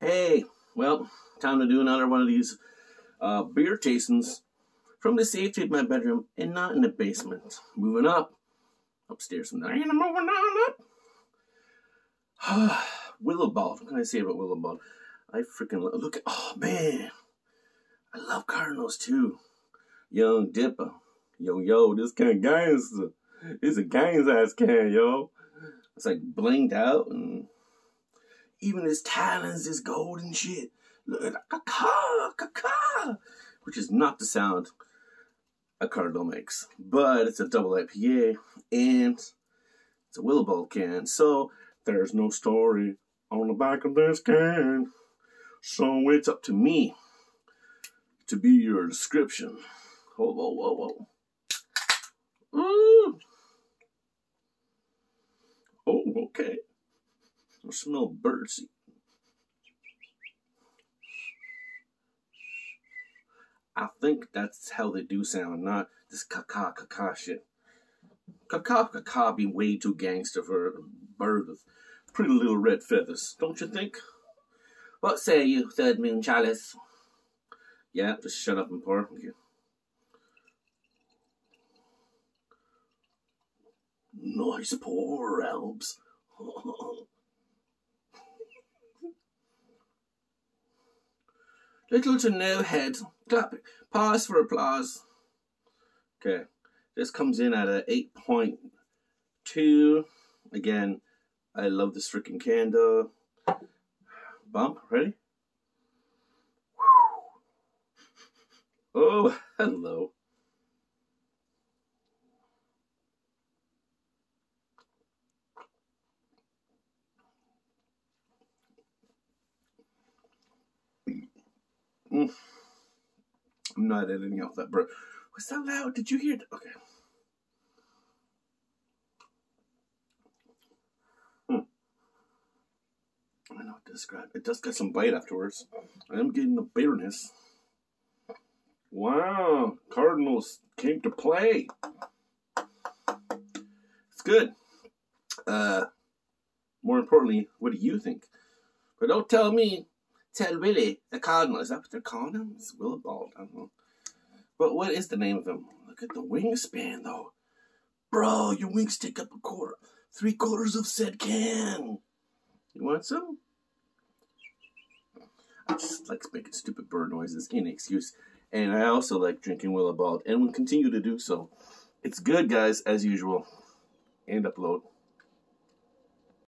Hey, well, time to do another one of these uh, beer tastings from the safety of my bedroom and not in the basement. Moving up, upstairs from there. And I'm moving on up. Willibald. What can I say about Willibald? I freaking lo- look at. Oh man, I love Cardinals too. Young Dipper. Yo, yo, this can gangster. It's a gang's ass can, yo. It's like blinged out and even his talons is gold and shit. Look at caca, which is not the sound a Cardinal makes, but it's a double IPA and it's a Willibald can. So there's no story on the back of this can. So it's up to me to be your description. Whoa, whoa, whoa, whoa. Ooh. Oh, okay. I smell birdseed. I think that's how they do sound, not this caca caca shit. Caca be way too gangster for a bird with pretty little red feathers, don't you think? What say you, Third Moon Chalice? Yeah, just shut up and pour. You. Nice pour, Albs. Little to no head. Clap. Pause for applause. Okay. This comes in at a 8.2. Again, I love this freaking candle. Bump. Ready? Oh, hello. Mm. I'm not editing out that bro. Was that loud? Did you hear? it? Okay. Hmm. I don't know what to describe. It does get some bite afterwards. I am getting the bitterness. Wow, Cardinals came to play. It's good. Uh, more importantly, what do you think? But don't tell me. Tell Willie the Cardinal. Is that what they're calling him? It's Willibald. I don't know. But what is the name of him? Look at the wingspan, though. Bro, your wings take up a quarter, three quarters of said can. You want some? I just like making stupid bird noises. Any excuse. And I also like drinking Willibald and will continue to do so. It's good, guys, as usual. And upload.